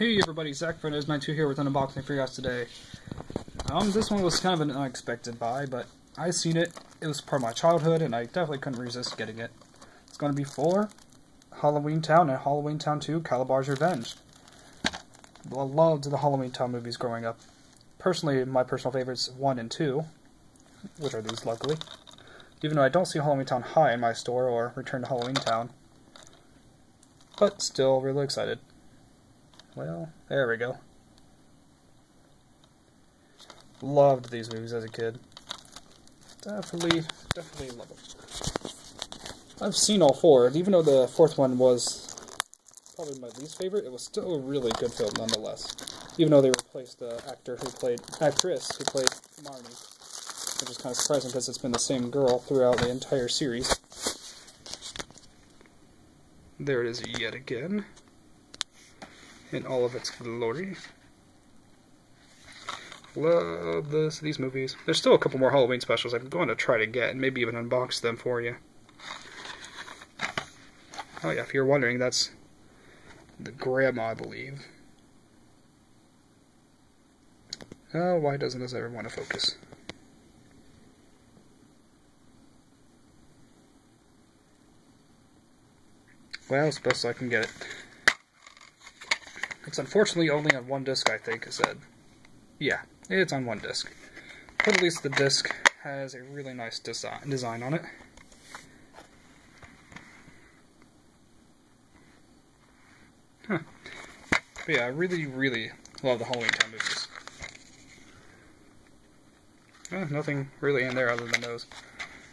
Hey everybody, Zach Fernandez 92 here with an unboxing for you guys today. Um, this one was kind of an unexpected buy, but I seen it. It was part of my childhood, and I definitely couldn't resist getting it. It's going to be for Halloween Town and Halloween Town 2: Kalabar's Revenge. I loved the Halloween Town movies growing up. Personally, my personal favorites one and two, which are these, luckily. Even though I don't see Halloween Town High in my store or Return to Halloween Town, but still really excited. Well, there we go. Loved these movies as a kid. Definitely, definitely love them. I've seen all four, even though the fourth one was probably my least favorite, it was still a really good film nonetheless. Even though they replaced the actor who played, actress who played Marnie, which is kind of surprising because it's been the same girl throughout the entire series. There it is yet again in all of its glory. Love this these movies. There's still a couple more Halloween specials I'm going to try to get and maybe even unbox them for you. Oh yeah, if you're wondering, that's the grandma, I believe. Oh, why doesn't this ever want to focus? Well, as best I can get it. It's unfortunately only on one disc, I think, it said. Yeah, it's on one disc. But at least the disc has a really nice design, design on it. Huh. But yeah, I really, really love the Halloween Town movies. Eh, nothing really in there other than those.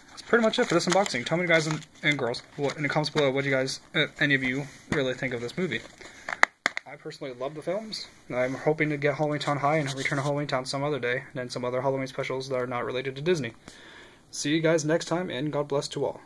That's pretty much it for this unboxing. Tell me, guys and, and girls, what, in the comments below, what do you guys, uh, any of you, really think of this movie. I personally love the films. I'm hoping to get Halloween Town High and Return to Halloween Town some other day, and some other Halloween specials that are not related to Disney. See you guys next time, and God bless to all.